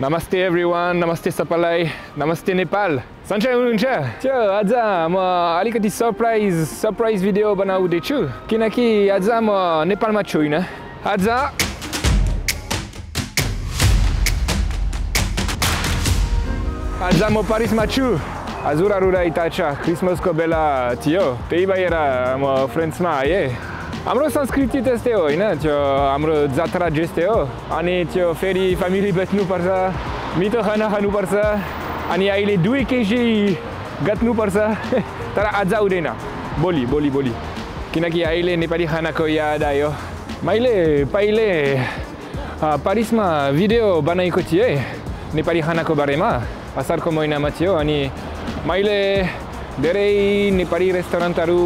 नमस्ते एभ्रिवान नमस्ते सबैलाई नमस्ते नेपाल सन्चै हुनुहुन्छ त्यो आज म अलिकति सरप्राइज सरप्राइज भिडियो बनाउँदैछु किनकि आज म नेपालमा छुइनँ आज आज म पेरिसमा छु हजुरहरू यता छ क्रिसमसको बेला थियो त्यही भएर म फ्रेन्ड्समा आएँ हाम्रो संस्कृति त्यस्तै हो होइन त्यो हाम्रो जात्रा जस्तै हो अनि त्यो फेरि फ्यामिली बेच्नुपर्छ मिठो खाना खानुपर्छ अनि अहिले दुई केजी गाँच्नुपर्छ तर आज हुँदैन भोलि भोलि भोलि किनकि अहिले नेपाली खानाको याद आयो मैले पहिले पेरिसमा भिडियो बनाएको थिएँ नेपाली खानाको बारेमा असारको महिनामा थियो अनि मैले धेरै नेपाली रेस्टुरेन्टहरू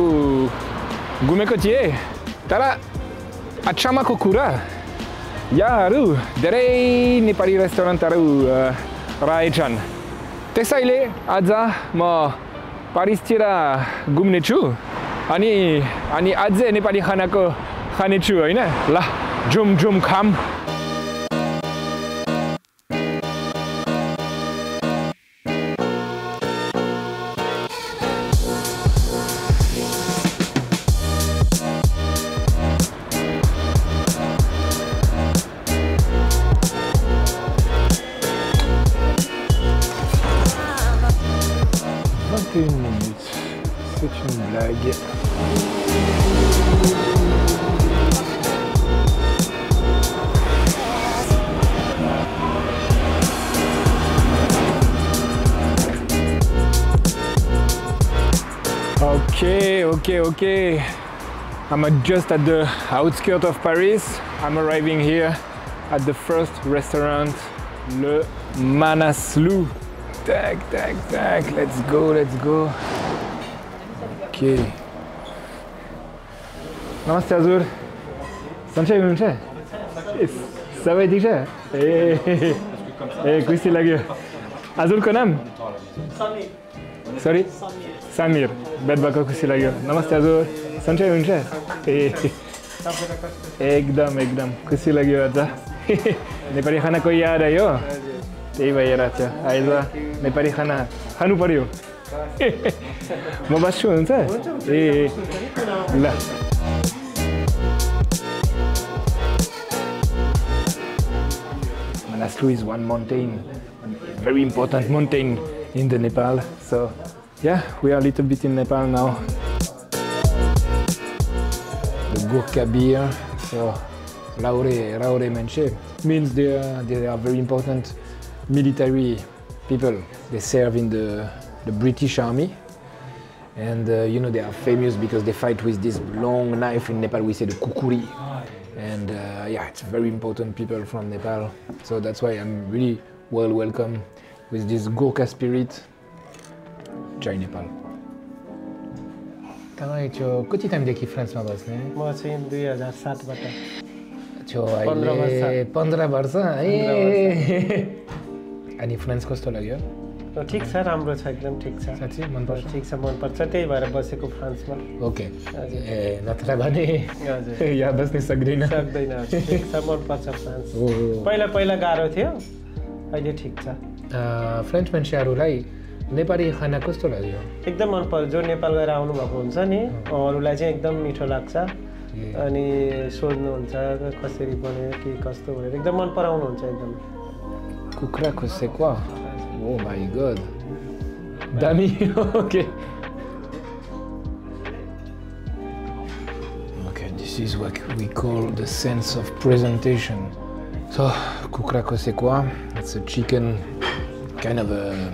घुमेको थिएँ तर अचम्मको कुरा यहाँहरू धेरै नेपाली रेस्टुरेन्टहरू रहेछन् त्यसैले आज म पेरिसतिर घुम्नेछु अनि अनि अझै नेपाली खानाको खानेछु होइन ल झुम झुम खाम Okay, okay, okay. I'm just at the outskirts of Paris. I'm arriving here at the first restaurant, Le Manaslu. Tag, tag, tag. Let's go, let's go. Okay. Namaste, Azur. Sanjay, Munche. Ça va déjà? hey. eh, questi laghi. Azul, Konam? Sorry. Sorry? Samir भएको खुसी लाग्यो। नमस्ते हजुर। सन्चै हुनुहुन्छ? ए एकदम एकदम खुसी लाग्यो आज। नेपाली खानाको याद आयो? त्यही भएर आज नेपाली खाना खानु पर्यो। म बस्छु हुन्छ? ए ल। Manaslu is one mountain, very important mountain in the Nepal. So yeah, we are a little bit in Nepal now. The Gurkha beer, so Raure, Raure Menche, means they are, they are very important military people. They serve in the, the British army. And uh, you know, they are famous because they fight with this long knife. In Nepal, we say the kukuri. And uh, yeah, it's very important people from Nepal. So that's why I'm really well welcome with this Gurkha spirit. Jai Nepal. तपाईँ त्यो कति टाइमदेखि फ्रान्समा बस्ने म चाहिँ दुई हजार सातबाट त्यो पन्ध्र वर्ष। है अनि फ्रान्स कस्तो लाग्यो ठिक छ राम्रो छ एकदम ठिक छ साँच्चै मनपर्छ ठिक छ मनपर्छ त्यही भएर बसेको फ्रान्समा ओके हजुर। ए नत्र भने हजुर यहाँ बस्न सक्दैन सक्दैन ठिक छ मनपर्छ फ्रान्स पहिला पहिला गाह्रो थियो अहिले ठिक छ अ, फ्रेन्च मान्छेहरूलाई नेपाली खाना कस्तो लाग्यो एकदम मनपर्छ जो नेपाल गएर आउनुभएको हुन्छ नि उहाँहरूलाई चाहिँ एकदम मिठो लाग्छ अनि सोध्नुहुन्छ कसरी बन्यो के कस्तो भनेर एकदम मन पराउनुहुन्छ एकदम कुखुराको सेक्वा ओ माई गड दामी okay Okay, this is what we call the sense of presentation. So, kukrako c'est quoi? It's a chicken, kind of a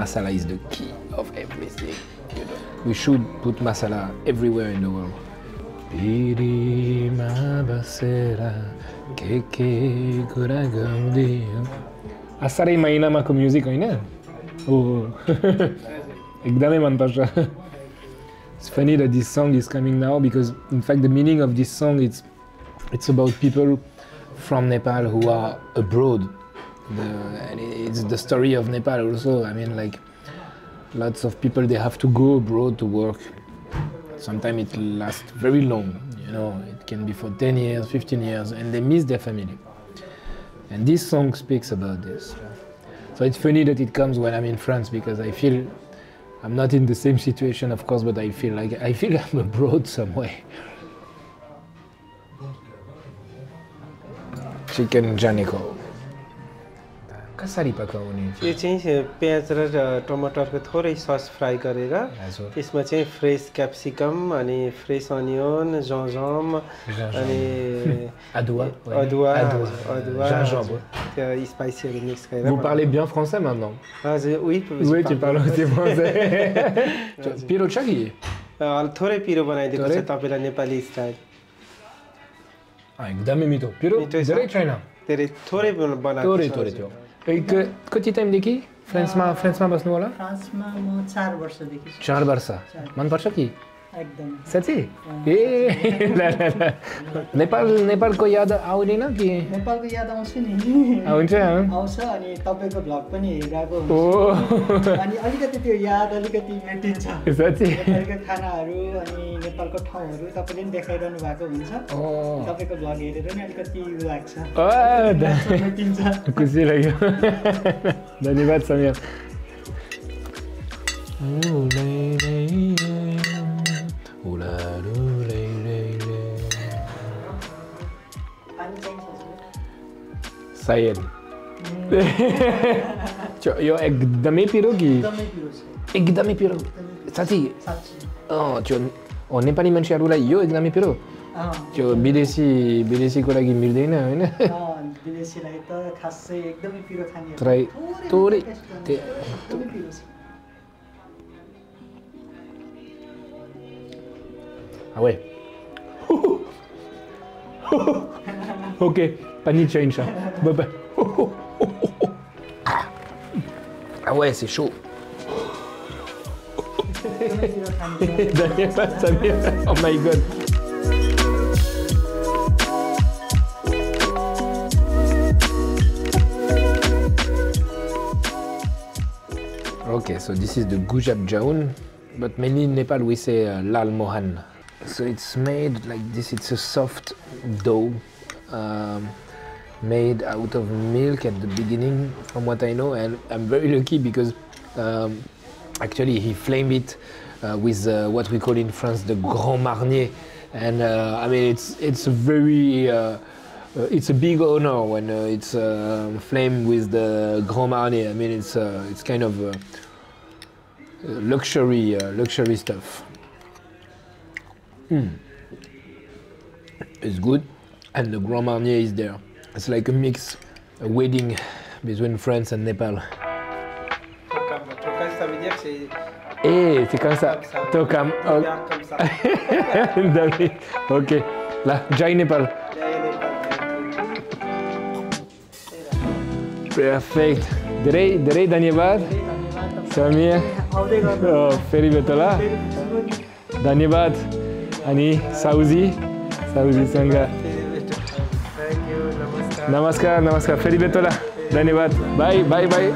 masala is the key of everything you know. we should put masala everywhere in the world पिँढीमा बसेर के के कुरा गाउँदियो असारै महिनामाको music होइन ओहो एकदमै मनपर्छ It's funny that this song is coming now because, in fact, the meaning of this song it's it's about people from Nepal who are abroad. The, and it's the story of Nepal also. I mean, like lots of people they have to go abroad to work. Sometimes it lasts very long. You know, it can be for 10 years, 15 years, and they miss their family. And this song speaks about this. So it's funny that it comes when I'm in France because I feel I'm not in the same situation, of course, but I feel like I feel I'm abroad somewhere. Chicken janico. कसरी पकाउने यो चाहिँ प्याज र टमाटरको थोरै sauce fry गरेर हजुर त्यसमा चाहिँ फ्रेस क्याप्सिकम अनि फ्रेस अनियन जजम अनि अदुवा अदुवा अदुवा अदुवा gingembre. त्यो स्पाइसीहरू मिक्स गरेर Vous parlez bien français maintenant हजुर उही Oui, tu parles aussi français. पिरो छ कि अलिक थोरै पिरो बनाइदिएको थोरै? छ तपाईँलाई नेपाली स्टाइल अँ, एकदमै मिठो पिरो मिठो छ? धेरै छैन धेरै थोरै बना- बनाएको थोरै छ थोरै हजुर। थियो ए, क- कति टाइमदेखि फ्रेन्चमा फ्रेन्चमा बस्नु होला फ्रान्समा म चार वर्षदेखि। चार वर्ष मनपर्छ कि साँच्ची ए। नेपाल नेपालको याद आउँदैन कि नेपालको याद आउँछ नि आउँछ आउँछ अनि तपाईँको भ्लग पनि हुन्छ अनि अलिकति त्यो याद अलिकति मेटिन्छ साँच्ची नेपालको खानाहरू अनि नेपालको ठाउँहरू तपाईँले पनि देखाइरहनु भएको हुन्छ तपाईँको भ्लग हेरेर नि अलिकति उयो लाग्छ ओ, ध- मेटिन्छ खुसी लाग्यो धन्यवाद समीर Sayed. yo एकदमै पिरोगी एकदमै पिरो साँच्ची त्यो नेपाली मान्छेहरूलाई यो एकदमै पिरो? त्यो विदेशी विदेशीको लागि मिल्दैन होइन? थोरै अब okay. Panier de Bye bye. Ah ouais, c'est chaud. Samir. Oh my god. Okay, so this is the Gujab Jaun, but mainly in Nepal we say uh, Lal Mohan. So it's made like this, it's a soft dough. Um, made out of milk at the beginning, from what I know, and I'm very lucky because um, actually he flamed it uh, with uh, what we call in France the Grand Marnier, and uh, I mean it's it's a very uh, uh, it's a big honor when uh, it's uh, flamed with the Grand Marnier. I mean it's it's kind of luxury luxury stuff. Mm. It's good, and the Grand Marnier is there. It's like a mix, a wedding between France and Nepal. Trocar ça veut dire que c'est Eh, c'est comme ça. comme ça. Tokam. Bien comme ça. David. ok. Là, Jai Nepal. Perfect. धेरै धेरै धन्यवाद समीर आउँदै गर्नु a, फेरि भेटौँला धन्यवाद अनि साउजी साउजीसँग Thank you, namaskar. नमस्कार नमस्कार। फेरि भेटौँला धन्यवाद। बाई बाई बाई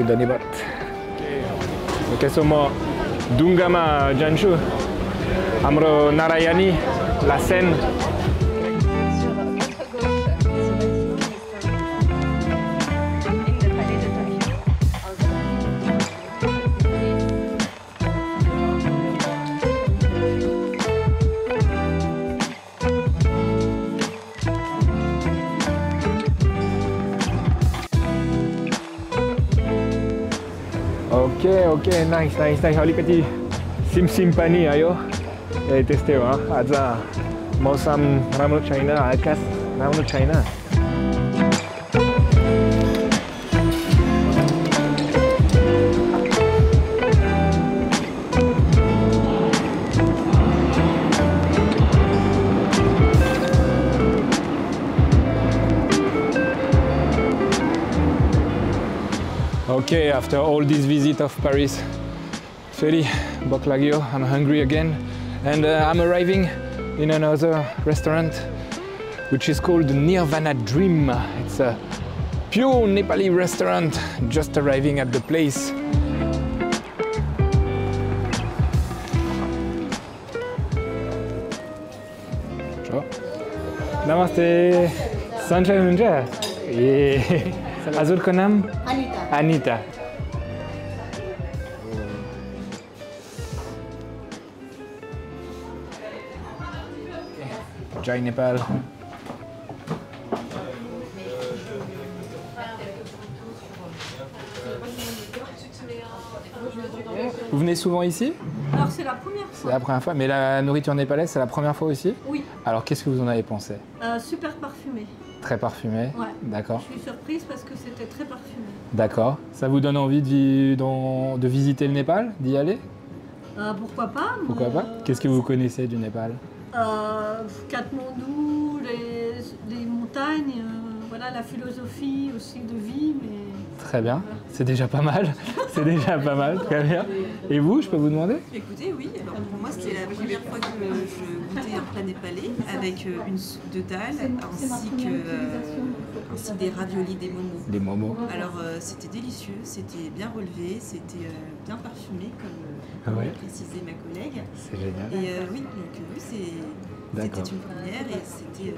You, धन्यवाद त्यसो म डुङ्गामा जान्छु हाम्रो नारायणी लासेन ओके नाइस नाइस नाइस अलिकति सिमसिम पनि आयो ए त्यस्तै हो आज मौसम राम्रो छैन आकाश राम्रो छैन okay after all this visit of Paris. Feli, Boclagio, I'm hungry again. And uh, I'm arriving in another restaurant, which is called Nirvana Dream. It's a pure Nepali restaurant, just arriving at the place. Namaste. Sunshine, yeah. أزوركم نم؟ أنيتا أنيتا جاي نيبال Vous venez souvent ici? Alors c'est la première fois. C'est la première fois, mais la nourriture népalaise c'est la première fois aussi? Oui. Alors qu'est-ce que vous en avez pensé? Euh, super parfumée. Très parfumé Ouais. D'accord. Je suis surprise parce que c'était très parfumé. D'accord. Ça vous donne envie de, vi- dans- de visiter le Népal, d'y aller? Euh, pourquoi pas Pourquoi pas? Qu'est-ce que vous connaissez du Népal? Euh, Katmandou, les, les montagnes, euh, voilà la philosophie aussi de vie, mais Très bien. C'est déjà pas mal. C'est déjà pas mal. Très bien. Et vous, je peux vous demander? Écoutez, oui. Alors pour moi, c'était la première fois que je goûtais un plat népalais avec euh, une soupe de dalle ainsi que euh, ainsi des raviolis, des momos. Les momos. Alors euh, c'était délicieux, c'était bien relevé, c'était euh, bien parfumé comme Ah ouais. l'a précisé ma collègue. C'est génial. Et oui, donc oui, c'est- c'était une première et c'était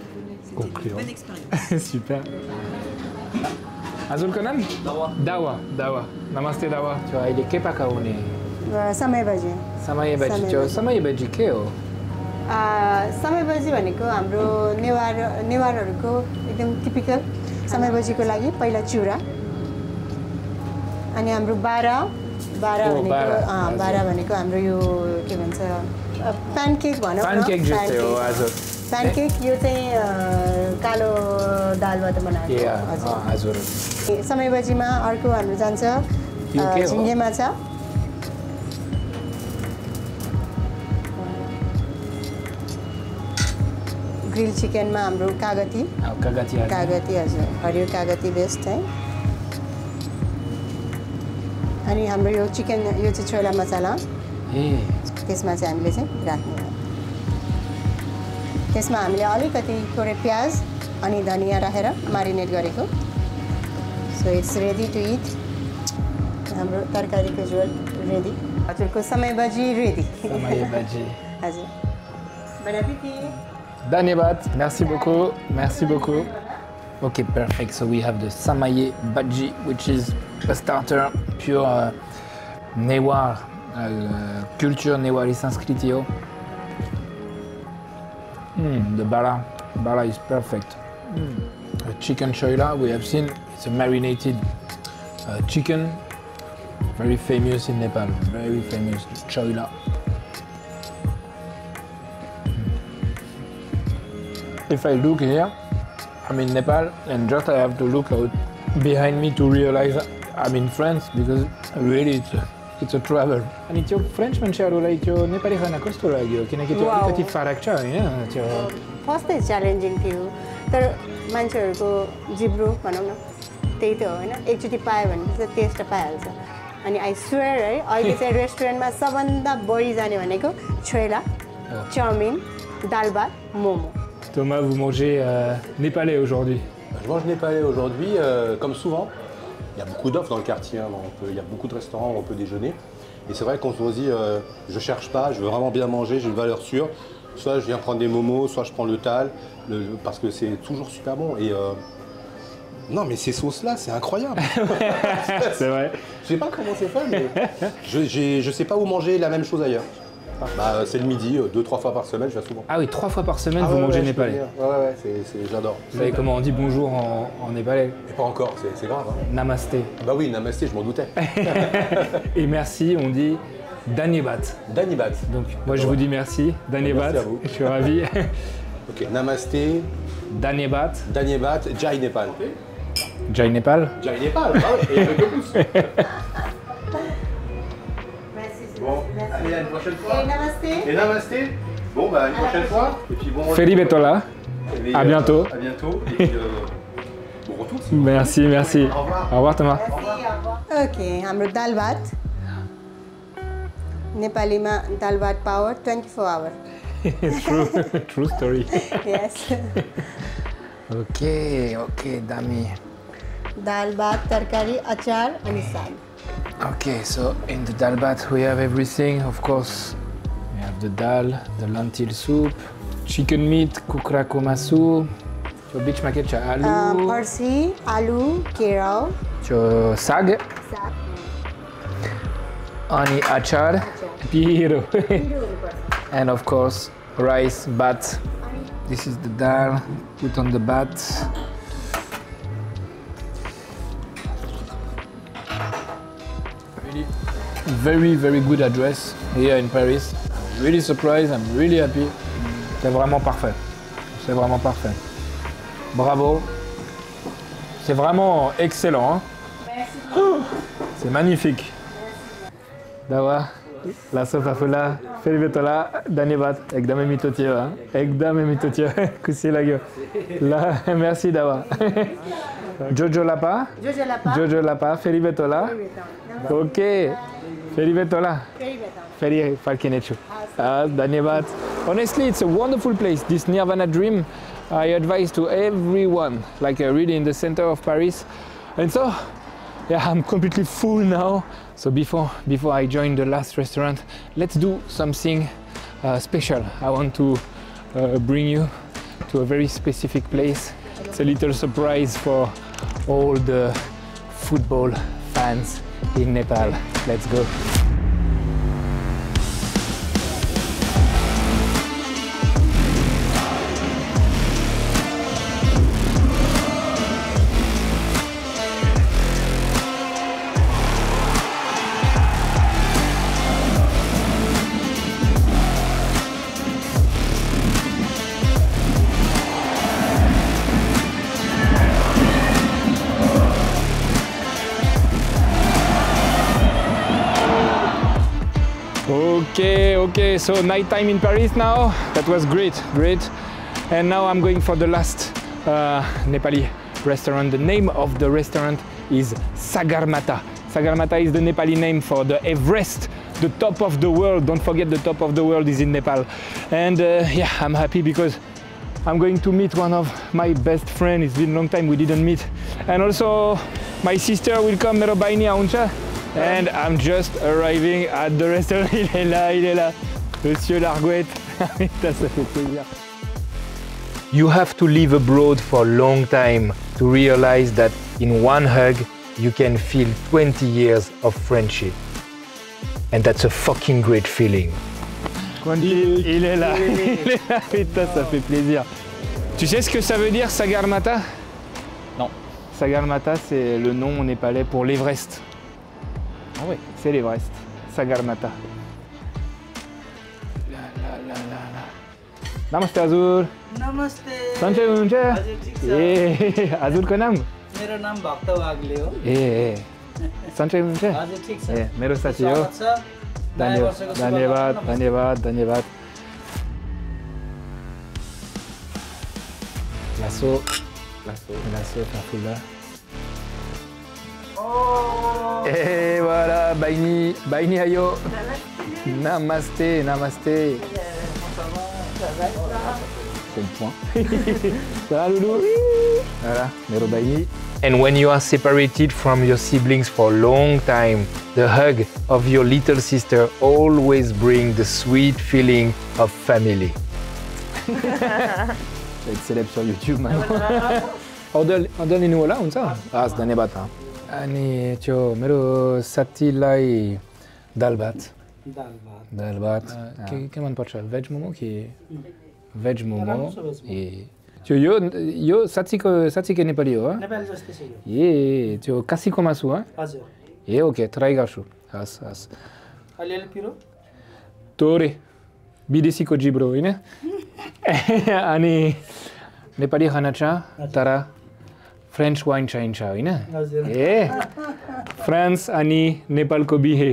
une bonne expérience. Super. Azul Kanan Dawa. Dawa. Namaste Dawa. Tu vois, il est kepa kaone. समय बजी Samaye baji. Tu vois, Samaye baji. ke हो समय बजी भनेको हाम्रो नेवार नेवारहरूको एकदम typical समय बजीको लागि पहिला चिउरा अनि हाम्रो बाह्र बाह्र भनेको बाह्र, भनेको हाम्रो यो के भन्छ प्यानकेक भनौँ प्यानकेक यो चाहिँ कालो दालबाट बनाएको हजुर। समय बजीमा अर्को हाम्रो जान्छ? झिङ्गे माछा ग्रिल चिकनमा हाम्रो कागती। कागती हजुर हरियो कागती बेस्ट है। अनि हाम्रो यो चिकन यो चाहिँ छोला मसाला। ए। त्यसमा चाहिँ हामीले चाहिँ राख्ने हो। त्यसमा हामीले अलिकति थोरै प्याज अनि धनियाँ राखेर मारिनेट गरेको so it's ready to eat हाम्रो तरकारीको झोल रेडी हजुरको समय बजी रेडी Samaye baji. हजुर बनाइदिए Dhanyabad, merci beaucoup, merci beaucoup. Okay, perfect. So we have the samaye bhaji, which is a starter, pure uh, Newar, uh, culture Newari Sanskritio. Mm, the bara, bara is perfect. Mm. A chicken choila, we have seen, it's a marinated uh, chicken, very famous in Nepal, very famous choila. if I look here, I'm in Nepal and just I have to look out behind me to realize I'm in France because really it's a, it's a travel. अनि त्यो French मान्छेहरूलाई त्यो नेपाली खाना कस्तो लाग्यो किनकि त्यो Wow. अलिकति फरक छ होइन त्यो फर्स्ट चाहिँ च्यालेन्जिङ थियो तर मान्छेहरूको जिब्रो भनौँ न त्यही त हो होइन एकचोटि पायो भने चाहिँ टेस्ट त पाइहाल्छ अनि आई स्वेयर है अहिले चाहिँ रेस्टुरेन्टमा सबभन्दा बढी जाने भनेको छोइला चाउमिन दाल भात momo Thomas, vous mangez euh, népalais aujourd'hui. Je mange népalais aujourd'hui, euh, comme souvent. il y a beaucoup d'offres dans le quartier, hein, on peut- il y a beaucoup de restaurants où on peut déjeuner. Et c'est vrai qu'on se dit, euh, je cherche pas, je veux vraiment bien manger, j'ai une valeur sûre. Soit je viens prendre des momos, soit je prends le tal, le- parce que c'est toujours super bon. Et euh, non, mais ces sauces-là, c'est incroyable. C'est vrai. Je sais pas comment c'est fait, mais je, je sais pas où manger la même chose ailleurs. Bah, c'est le midi, euh, deux, trois fois par semaine, je vais souvent. Ah oui, trois fois par semaine, Ah vous ouais, mangez ouais, népalais. Ouais, ouais, c'est- j'adore. Vous savez comment on dit bonjour en, en népalais? Pas encore, c'est c'est grave. hein. Namasté. Bah oui, namasté, je m'en doutais. Et merci, on dit Danny Bat. Bat. Donc moi je vous dis merci, Danny Bat. Je suis ravi. ok, Namasté. Danny Bat. Bat, Jai Nepal. Jai Nepal Jai Nepal, hein, et quelques Bon, allez, à une prochaine fois. Et namasté. Et namasté. Bon, bah, une prochaine fois. Et puis bon. Felipe À euh, bientôt. à bientôt. Euh, bon retour. Merci, merci. Au revoir. Au revoir, Thomas. Merci, au revoir. Ok, I'm Dalbat. नेपालीमा दाल भात power twenty four hour true, true story. यस Ok, ok, Dami. दाल भात तरकारी अचार अनि साग Okay, so in the dalbat we have everything, of course. We have the dal, the lentil soup, chicken meat, kukrako masu, cho beach market cha a, alu, फर्सी आलु केराउ cho sag, साग ani achar, piro. and of course rice bat. This is the dal, put on the bat. Really, very very good address here in Paris. Really surprised, I'm really happy. C'est vraiment parfait. C'est vraiment parfait. Bravo. C'est vraiment excellent. hein. C'est magnifique. Dawa, la fafula, felbetola, dane bat, ekdame mitotie ba. Ekdame mitotie, kusi lagio. La, merci d'avoir. Jojo Lapa? Jojo Lapa. Jojo Lapa, felibetola. Ok. Felibetola. Feli Falkinechu. Ah, dane bat. Honestly, it's a wonderful place, this Nirvana dream. I advise to everyone, like uh, really in the center of Paris. And so, yeah, I'm completely full now. So before before I join the last restaurant, let's do something uh, special. I want to uh, bring you to a very specific place. It's a little surprise for all the football fans in Nepal. Let's go. So nighttime in Paris now. That was great, great. And now I'm going for the last uh, Nepali restaurant. The name of the restaurant is Sagarmata. Sagarmata is the Nepali name for the Everest, the top of the world. Don't forget the top of the world is in Nepal. And uh, yeah, I'm happy because I'm going to meet one of my best friends. It's been a long time we didn't meet. And also my sister will come, Merobaini Auncha. And I'm just arriving at the restaurant. Monsieur Largouette. Putain, ça fait plaisir. You have to live abroad for a long time to realize that in one hug you can feel 20 years of friendship. And that's a fucking great feeling. Il, il est là, il est là, putain, ça fait plaisir. Tu sais ce que ça veut dire Sagarmata Non. Sagarmata, c'est le nom népalais pour l'Everest. Ah ouais, c'est l'Everest. Sagarmata. Namaste Azul. नमस्ते। सन्चै हुनुहुन्छ? हजुर ए हजुरको नाम? मेरो नाम भक्त वाग्ले हो। ए ए। सन्चै हुनुहुन्छ? हजुर ए मेरो साथी हो। धन्यवाद धन्यवाद। धन्यवाद धन्यवाद। lasso, lasso, Farfula. Et voilà, Baini, Baini Ayo. Namasté, namasté. and when you are separated from your siblings for a long time, the hug of your little sister always brings the sweet feeling of family. Ça va être célèbre sur YouTube maintenant. 얻어내는 거라 혼자? 아, Ani 아니, mero sati 사티라이 dalbat. दाल भात के के मनपर्छ veg momo कि veg momo ए त्यो यो यो साँच्चीको साँच्चीकै नेपाली हो नेपाली जस्तै छ यो ए त्यो काशीको मासु हजुर ए ओके ट्राई गर्छु हस् हस् तोरे विदेशीको जिब्रो होइन अनि नेपाली खाना छ तर फ्रेन्च वाइन चाहिन्छ होइन ए फ्रान्स अनि नेपालको बिहे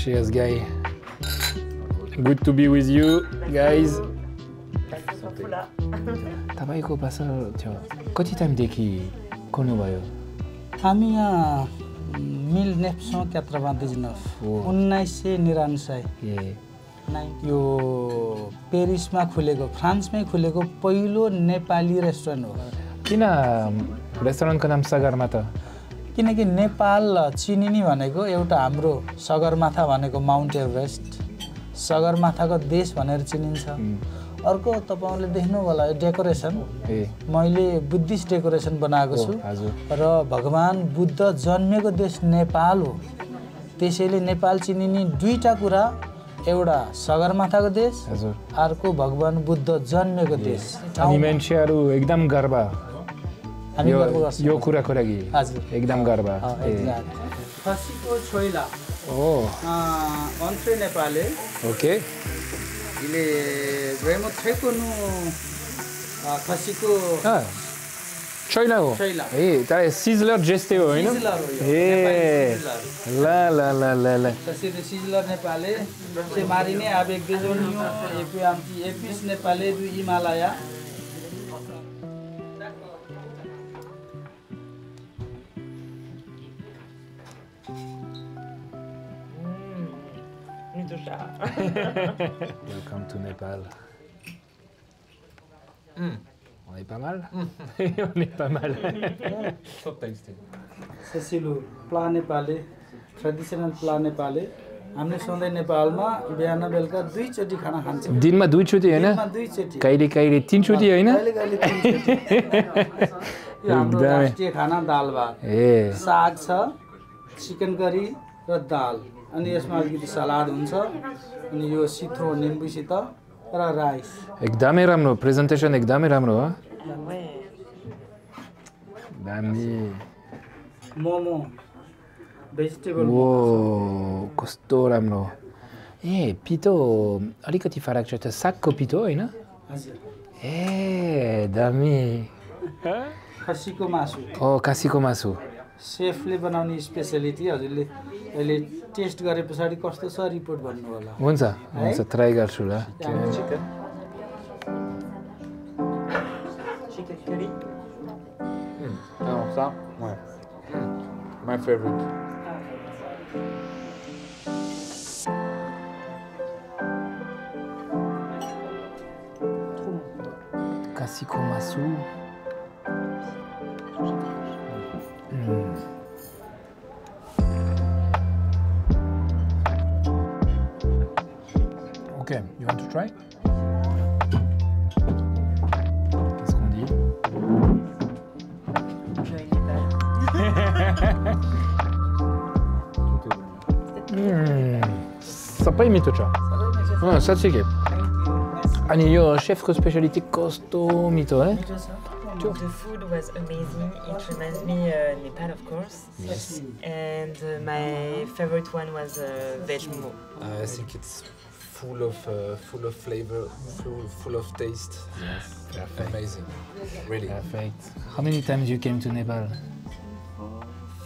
Cheers, guy. Good to be with you, guys. तपाईँको पास थियो कति टाइमदेखि गर्नुभयो हामी यहाँ मिल नेप्सो क्यात्रमा दिजनफ। उन्नाइस सय निरानसय ए नाइन यो पेरिसमा खुलेको फ्रान्समै खुलेको पहिलो नेपाली रेस्टुरेन्ट हो किन रेस्टुरेन्टको नाम सगरमाथा किनकि नेपाल चिनिने भनेको एउटा हाम्रो सगरमाथा भनेको माउन्ट एभरेस्ट सगरमाथाको देश भनेर चिनिन्छ। अर्को तपाईँले देख्नुभयो होला यो डेकोरेसन मैले बुद्धिस्ट डेकोरेसन बनाएको छु। र भगवान् बुद्ध जन्मेको देश नेपाल हो। त्यसैले नेपाल चिनिने दुईवटा कुरा एउटा सगरमाथाको देश अर्को भगवान् बुद्ध जन्मेको देश। मान्छेहरू एकदम गर्व। हामी यो गर्व गर्छौँ। यो कुराको लागि हजुर एकदम गर्व. खसीको छोइला ओ अन्त्रे नेपाले ओके इले रेमो थेकोनु खसीको छैन हो। ए तर सिजलर जस्तै हो होइन हो ए ल ल ल ल ल त्यसरी सिजलर नेपाले से मारिने आवेग बेजोनियो एपी आम्टी एपिस नेपाले दुई Himalaya Welcome to Nepal. On est pas mal On est pas mal. ससिलो प्ला नेपाले ट्रेडिसनल प्ला नेपाले हामीले सधैँ नेपालमा बिहान बेलुका दुईचोटि खाना खान्छौँ दिनमा दुईचोटि होइन कहिले कहिले तिनचोटि होइन कहिले कहिले तिनचोटि। यो हाम्रो एकदमै। राष्ट्रिय खाना दाल भात ए साग छ चिकन करी र दाल अनि यसमा अलिकति सलाद हुन्छ अनि यो सिथो निम्बुसित र राइस। एकदमै राम्रो प्रेजेन्टेसन एकदमै राम्रो हो। दामी। मोमो भेजिटेबल ओ कस्तो राम्रो ए पितो अलिकति फरक छ त्यो सागको पितो होइन? हजुर। ए दामी। खसीको मासु। ओ काशीको मासु। सेफले बनाउने स्पेसियालिटी हजुरले अहिले टेस्ट गरे पछाडि कस्तो छ रिपोर्ट भन्नु होला हुन्छ हुन्छ ट्राई गर्छु ल. My favorite. काशीको Сапай миточа. А, сад сиге. Они ее шеф? The food was amazing. It reminds me uh, Nepal, of course. Yes. And uh, my favorite one was uh, veg mo. Ah, I think it's full of uh, full of flavor, full, full of taste. Yes, Perfect. amazing, really. Perfect. How many times you came to Nepal?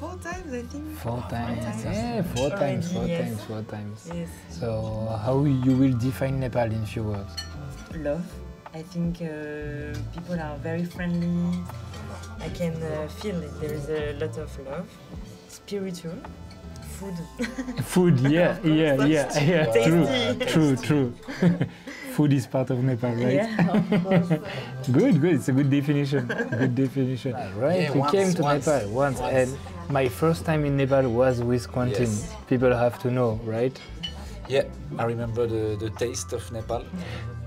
Four, four times, I think. Four times. times. Yeah, four times, four yes. times, four times. Yes. So how you will define Nepal in few words? Love. I think uh, people are very friendly. I can uh, feel it. there is a lot of love. Spiritual. Food. Food, yeah, yeah, yeah, yeah. True, Tasty. true, true. Food is part of Nepal, right? Yeah, of course. Good, good. It's a good definition. Good definition. Right. Yeah, we once, came to once, Nepal once, once. and my first time in Nepal was with Quentin. Yes. People have to know, right? Yeah, I remember the, the taste of Nepal,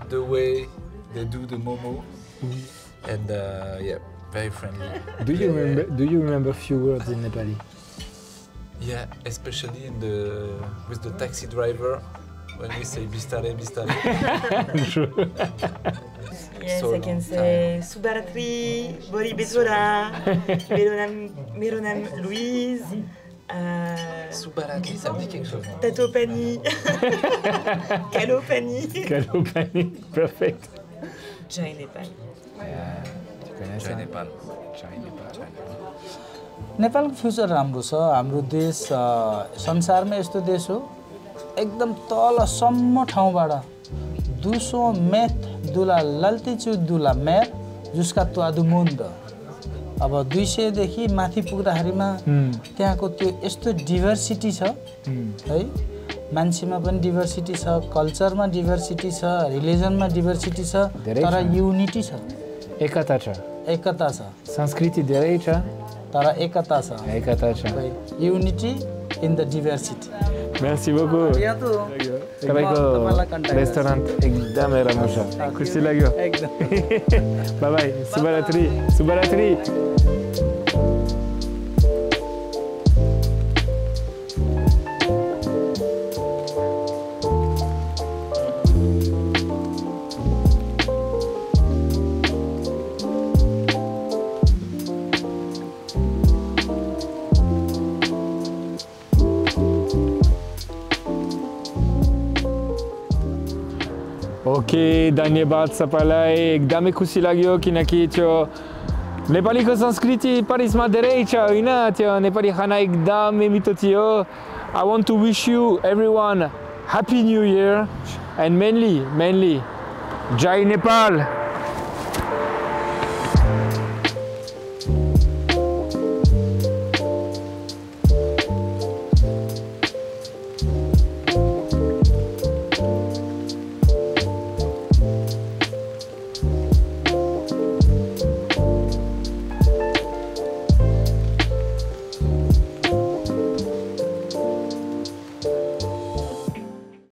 the way they do the momo, and uh, yeah, very friendly. Do you Yeah. remember? Do you remember few words in Nepali? Yeah, especially in the with the taxi driver when we say bistare bistare. True. Yes, So I can say Subaratri, Bori Besola, Meronam, Meronam Louise, euh, Subarati, ça me dit quelque chose. Tato Pani, Kalo Pani, Kalopani. Perfect. Jai Nepal. Tu connais Jai? Nepal. Jai Nepal. नेपालको future राम्रो छ हाम्रो देश संसारमै यस्तो देश हो एकदम तलसम्म ठाउँबाट दुसो मेथ दुला लल्तिचु दुला मेथ जुसका त्वादु मुन्द अब दुई सयदेखि माथि पुग्दाखेरिमा त्यहाँको त्यो यस्तो डिभर्सिटी छ है मान्छेमा पनि डिभर्सिटी छ कल्चरमा डिभर्सिटी छ रिलिजनमा डिभर्सिटी छ तर। युनिटी छ एकता छ एकता छ संस्कृति धेरै छ तर एकता छ एकता छ unity in the diversity Merci beaucoup. या त तपाईँको तपाईँलाई contact रेस्टुरेन्ट एकदमै राम्रो छ खुसी लाग्यो एकदम बाई बाई शुभरात्रि शुभरात्रि Okay धन्यवाद सबैलाई एकदमै खुसी लाग्यो किनकि त्यो नेपालीको संस्कृति पेरिसमा धेरै छ होइन त्यो नेपाली खाना एकदमै मिठो थियो I want to wish you everyone happy new year and mainly mainly Jay Nepal